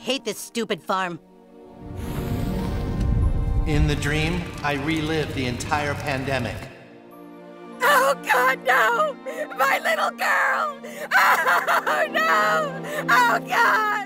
Hate this stupid farm. In the dream, I relived the entire pandemic. Oh God, no! My little girl! Oh no! Oh God!